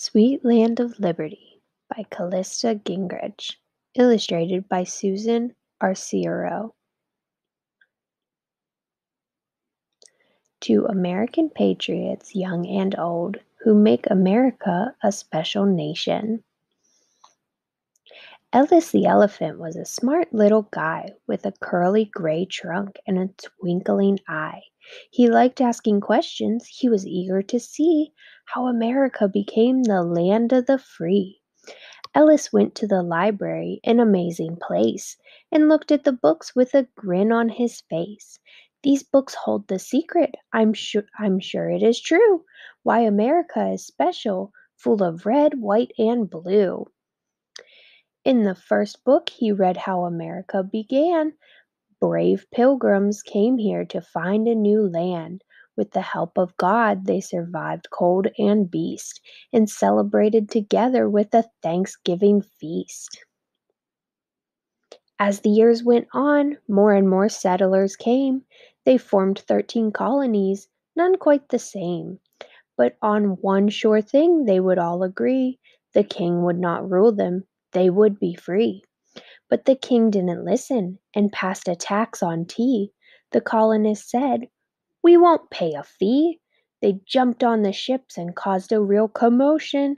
Sweet Land of Liberty by Callista Gingrich. Illustrated by Susan Arciero. To American patriots, young and old, who make America a special nation. Ellis the elephant was a smart little guy with a curly gray trunk and a twinkling eye. He liked asking questions. He was eager to see how America became the land of the free. Ellis went to the library, an amazing place, and looked at the books with a grin on his face. These books hold the secret, I'm sure I'm sure it is true, why America is special, full of red, white, and blue. In the first book he read how America began. Brave pilgrims came here to find a new land. With the help of God, they survived cold and beast and celebrated together with a Thanksgiving feast. As the years went on, more and more settlers came. They formed 13 colonies, none quite the same. But on one sure thing they would all agree the king would not rule them, they would be free. But the king didn't listen and passed a tax on tea. The colonists said, We won't pay a fee. They jumped on the ships and caused a real commotion.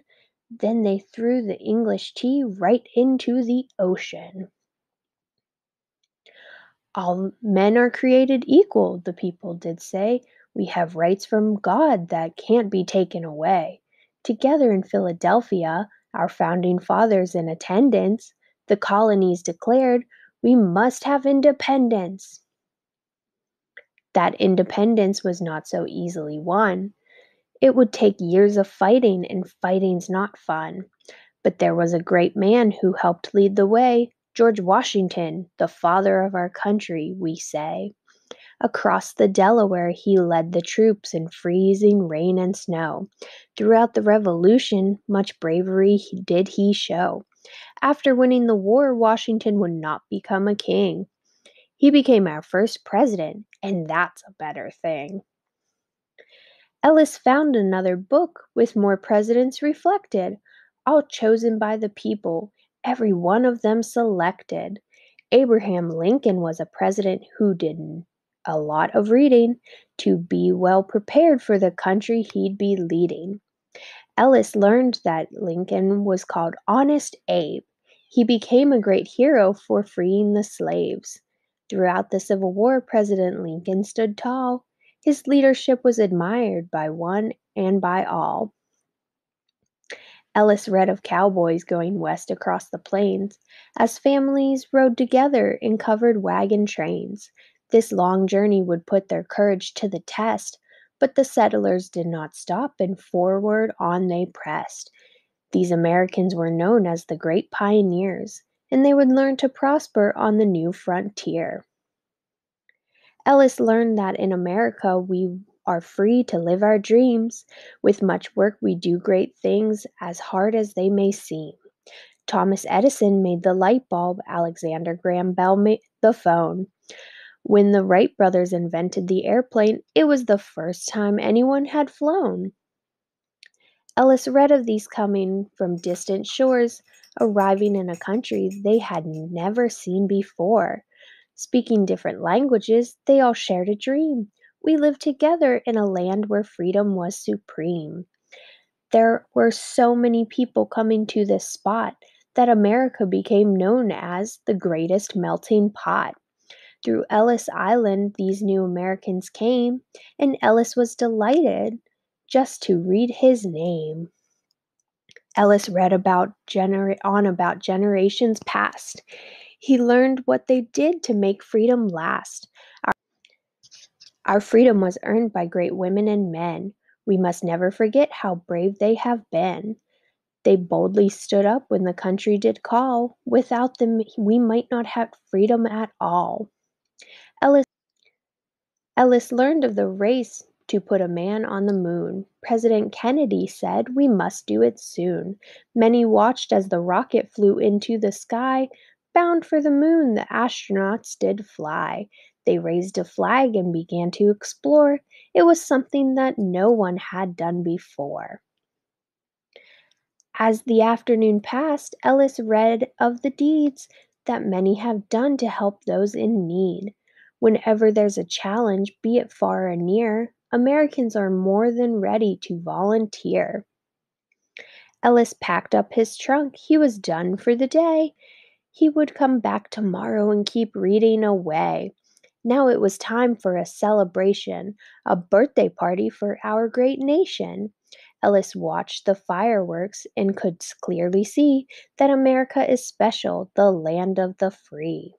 Then they threw the English tea right into the ocean. All men are created equal, the people did say. We have rights from God that can't be taken away. Together in Philadelphia, our founding fathers in attendance, the colonies declared, we must have independence. That independence was not so easily won. It would take years of fighting, and fighting's not fun. But there was a great man who helped lead the way George Washington, the father of our country, we say. Across the Delaware he led the troops in freezing rain and snow. Throughout the Revolution, much bravery did he show. After winning the war, Washington would not become a king. He became our first president, and that's a better thing. Ellis found another book with more presidents reflected, all chosen by the people, every one of them selected. Abraham Lincoln was a president who did a lot of reading to be well prepared for the country he'd be leading. Ellis learned that Lincoln was called Honest Abe. He became a great hero for freeing the slaves. Throughout the Civil War, President Lincoln stood tall. His leadership was admired by one and by all. Ellis read of cowboys going west across the plains as families rode together in covered wagon trains. This long journey would put their courage to the test, but the settlers did not stop and forward on they pressed. These Americans were known as the great pioneers, and they would learn to prosper on the new frontier. Ellis learned that in America we are free to live our dreams. With much work, we do great things, as hard as they may seem. Thomas Edison made the light bulb, Alexander Graham Bell made the phone. When the Wright brothers invented the airplane, it was the first time anyone had flown. Ellis read of these coming from distant shores, arriving in a country they had never seen before. Speaking different languages, they all shared a dream. We lived together in a land where freedom was supreme. There were so many people coming to this spot that America became known as the greatest melting pot. Through Ellis Island, these new Americans came, and Ellis was delighted just to read his name. Ellis read about gener- on about generations past. He learned what they did to make freedom last. Our, our freedom was earned by great women and men. We must never forget how brave they have been. They boldly stood up when the country did call. Without them, we might not have freedom at all. Ellis, Ellis learned of the race to put a man on the moon. President Kennedy said, We must do it soon. Many watched as the rocket flew into the sky. Bound for the moon, the astronauts did fly. They raised a flag and began to explore. It was something that no one had done before. As the afternoon passed, Ellis read of the deeds that many have done to help those in need. Whenever there's a challenge, be it far or near, Americans are more than ready to volunteer. Ellis packed up his trunk, he was done for the day. He would come back tomorrow and keep reading away. Now it was time for a celebration, a birthday party for our great nation. Ellis watched the fireworks and could clearly see that America is special, the land of the free.